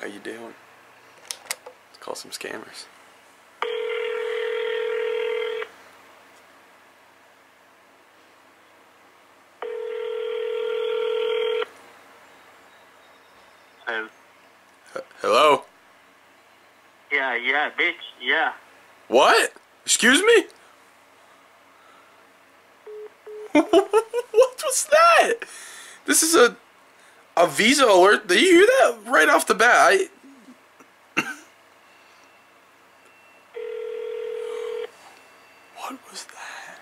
How you doing? Let's call some scammers. Hello. H- Hello? Yeah, yeah, bitch, yeah. What? Excuse me? what was that? This is a a visa alert. Did you hear that right off the bat? I What was that?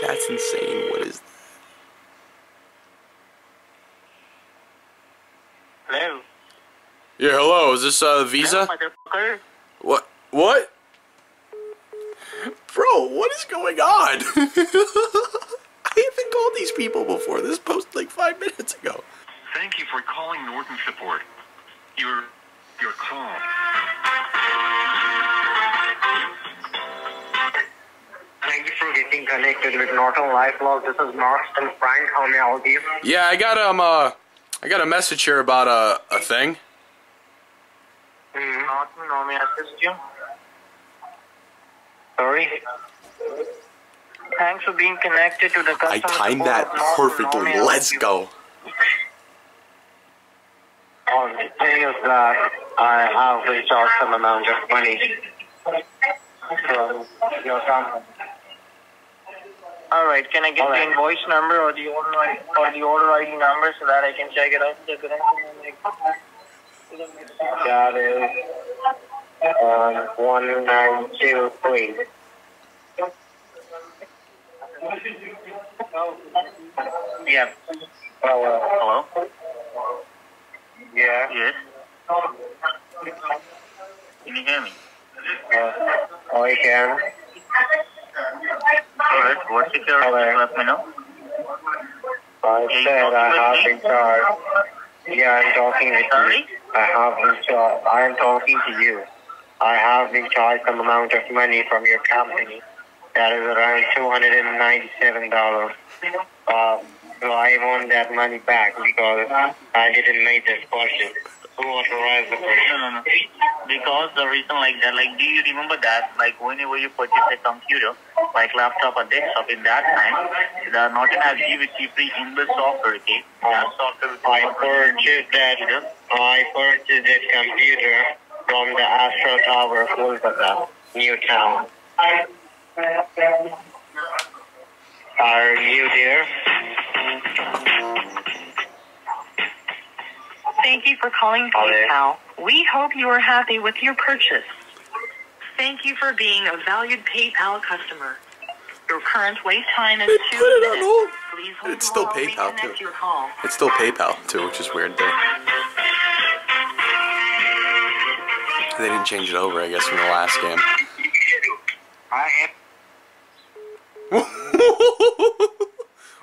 That's insane. What is that? Hello. Yeah, hello. Is this uh visa? Hello. What? What? Bro, what is going on? I haven't called these people before. This post like five minutes ago. Thank you for calling Norton Support. Your your call. Thank you for getting connected with Norton LifeLock. This is Marston Frank. How may I help you? Yeah, I got um uh, I got a message here about a a thing. Mm-hmm. Norton, how may I assist you? Sorry? Thanks for being connected to the customer I timed that of Norton. How perfectly. may Let's you? go. Oh, the thing is that I have recharged some amount of money from your company. All right, can I get All right. the invoice number or the order ID, or the order ID number so that I can check it out? Check it out. That is um, 1923. Yeah. Hello? Hello. Yeah. Yes. Can you hear me? Uh, I can. All right. What's your Hello. Let me know. I Yeah, said I have with me? recharged. Yeah, I'm talking with you. I have recharged. I am talking to you. I have recharged some amount of money from your company. That is around $297. Uh, so I want that money back because I didn't make this purchase. Who authorized the purchase? no, no. no. Because the reason like that, like, do you remember that, like, whenever you purchase a computer, like laptop or desktop, in that time, the Norton has give it you free in the software, okay? That software I purchased that. I purchased that computer from the Astro Tower, Kolkata, Newtown. Are you there? Thank you for calling Hello. PayPal. We hope you are happy with your purchase. Thank you for being a valued PayPal customer. Your current wait time is They two put it minutes. hold. Please hold It's still PayPal, too. It's still PayPal too, which is weird there. They didn't change it over, I guess, from the last game. I am.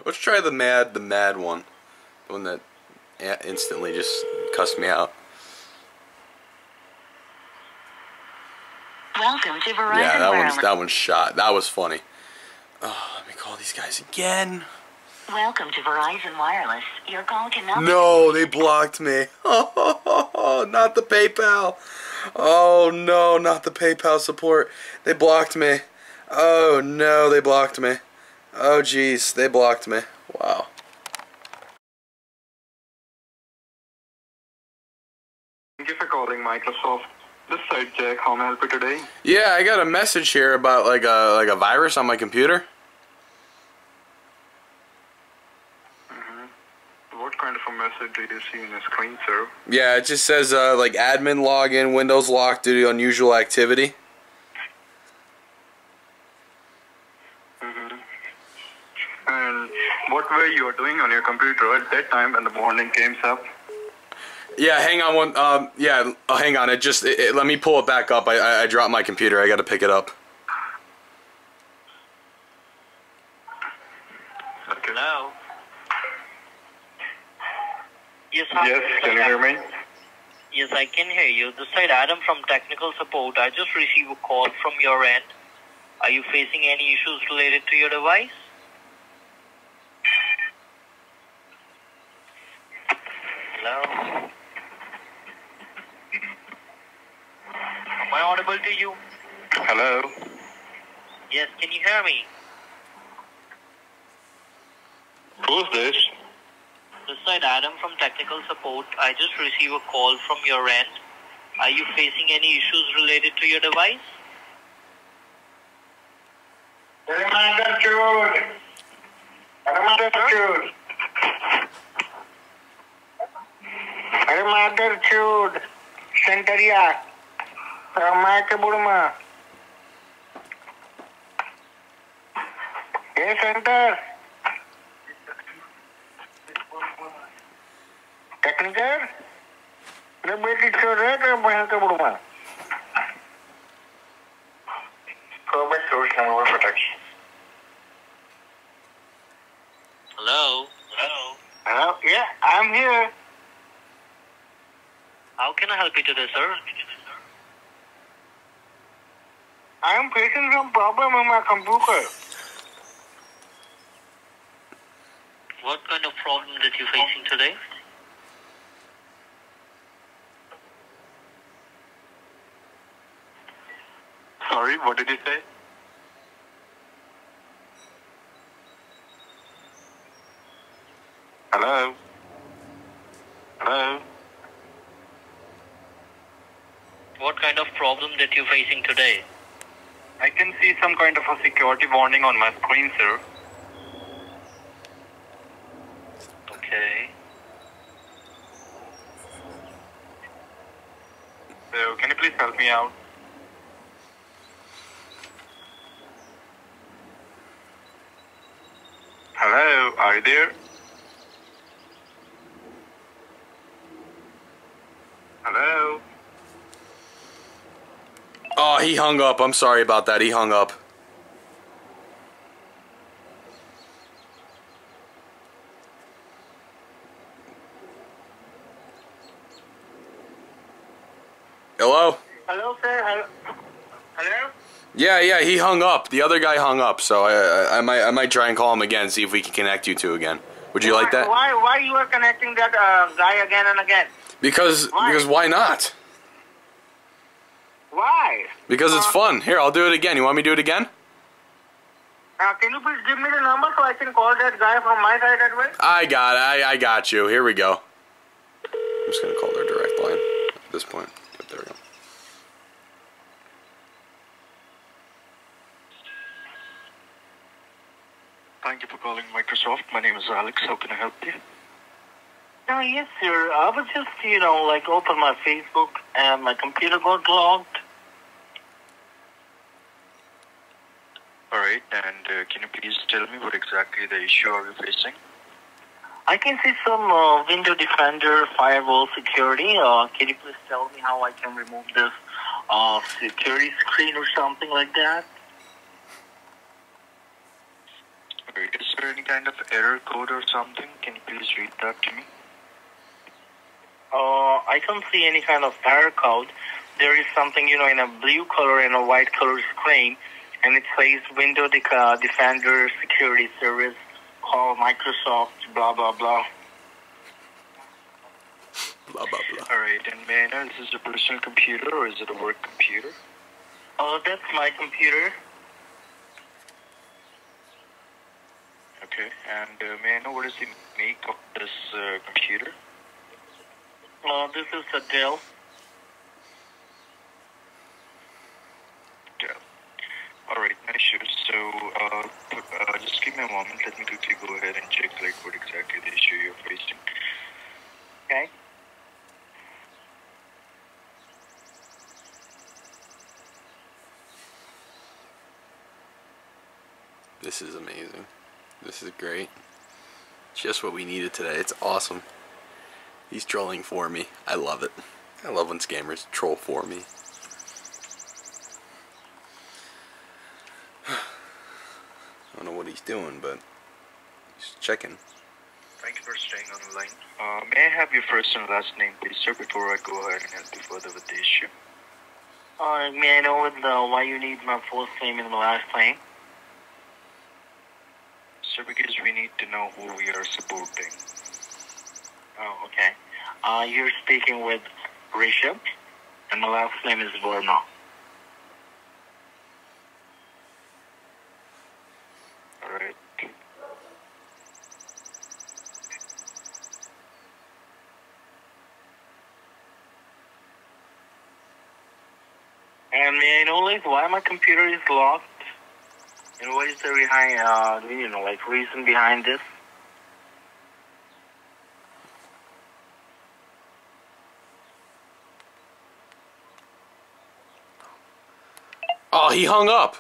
Let's try the mad, the mad one, the one that instantly just cussed me out. Welcome to Verizon Yeah, that one's that one's shot. That was funny. Oh, let me call these guys again. Welcome to Verizon Wireless. Your call cannot No, they blocked me. Oh, not the PayPal. Oh no, not the PayPal support. They blocked me. Oh no, they blocked me. Oh jeez, they blocked me. Wow. Thank you for calling Microsoft. This side Jack, how may I help you today? Yeah, I got a message here about like a like a virus on my computer. What kind of a message do you see in the screen, sir? Yeah, it just says uh, like admin login, Windows locked due to unusual activity. And what were you doing on your computer at that time when the morning came up? Yeah, hang on one. Um, yeah, oh, hang on. It just it, it- let me pull it back up. I, I I dropped my computer. I got to pick it up. Okay. Hello. Yes, Yes, can you hear me? Yes, I can hear you. This side Adam from technical support. I just received a call from your end. Are you facing any issues related to your device? Hello? Am I audible to you? Hello. Yes, can you hear me? Who's this? This side Adam from technical support. I just received a call from your end. Are you facing any issues related to your device? Reminder Jude. Reminder her mother chewed Santaria, Ramachaburma. Hey, Santar. Technical? The baby chewed red Ramachaburma. Government solution. Hello? Hello? Hello? Yeah, I'm here. How can I help you today, sir? I'm facing some problem with my computer. What kind of problem that you're facing today? Sorry, what did you say? Hello? Hello? What kind of problem that you're facing today? I can see some kind of a security warning on my screen, sir. Okay. So, can you please help me out? Hello, are you there? Hello? Oh, he hung up. I'm sorry about that. He hung up. Hello? Hello, sir. Hello? Hello? Yeah, yeah, he hung up. The other guy hung up, so I, I, I might, I might try and call him again, see if we can connect you two again. Would you like that? Why, why you are connecting that uh, guy again and again? Because, Why? because why not? Why? Because it's Uh, fun. Here, I'll do it again. You want me to do it again? Uh, can you please give me the number so I can call that guy from my side as well? I got it. I, I got you. Here we go. I'm just gonna call their direct line at this point. Yep, there we go. Thank you for calling Microsoft. My name is Alex. How can I help you? No, yes, sir. I was just, you know, like open my Facebook and my computer got locked. All right, and uh, can you please tell me what exactly the issue are you facing? I can see some uh, Window Defender firewall security. Uh, can you please tell me how I can remove this uh, security screen or something like that? Right, is there any kind of error code or something? Can you please read that to me? Uh, I don't see any kind of error code. There is something, you know, in a blue color and a white color screen, and it says Window De- uh, Defender Security Service, call Microsoft, blah, blah, blah. Blah blah blah. All right, and may I know, is this a personal computer or is it a work computer? Oh, that's my computer. Okay, and uh, may I know what is the make of this uh, computer? Uh, this is a Dell. Dell. All right, no shoes. So, uh, uh, just give me a moment. Let me quickly go ahead and check like what exactly the issue you're facing. Okay. This is amazing. This is great. Just what we needed today. It's awesome. He's trolling for me. I love it. I love when scammers troll for me. I don't know what he's doing, but he's checking. Thank you for staying on the line. Uh, may I have your first and last name, please, sir, before I go ahead and help you further with the issue? Uh, may I know what the, why you need my first name and my last name? Sir, because we need to know who we are supporting. Oh, okay. Uh, you're speaking with Rishabh, and my last name is Verma. Alright. And may I know, like, why my computer is locked? And what is the behind, uh, you know, like, reason behind this? Oh, he hung up.